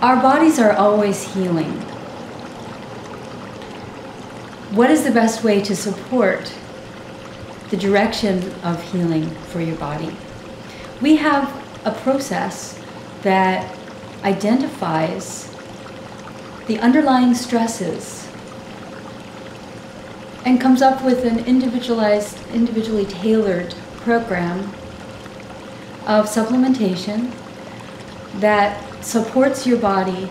Our bodies are always healing. What is the best way to support the direction of healing for your body? We have a process that identifies the underlying stresses and comes up with an individualized, individually tailored program of supplementation that supports your body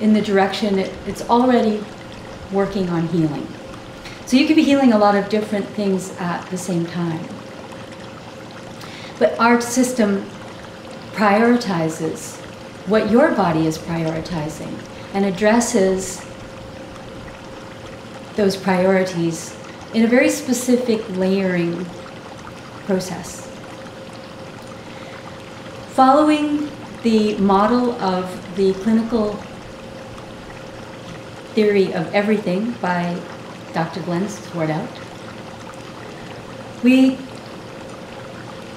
in the direction it, it's already working on healing. So you could be healing a lot of different things at the same time. But our system prioritizes what your body is prioritizing and addresses those priorities in a very specific layering process. Following the model of the clinical theory of everything by Dr. Glen Swartwout, we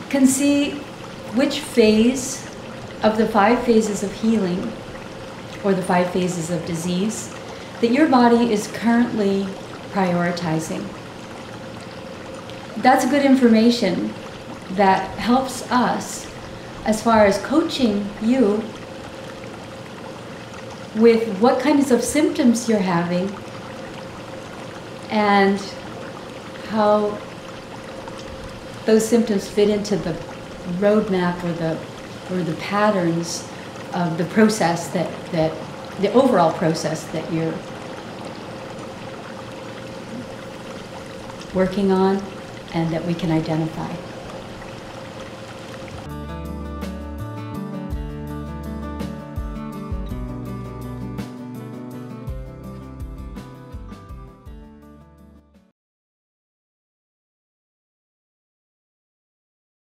can see which phase of the five phases of healing or the five phases of disease that your body is currently prioritizing. That's good information that helps us as far as coaching you with what kinds of symptoms you're having and how those symptoms fit into the roadmap or the or the patterns of the process that, that the overall process that you're working on and that we can identify.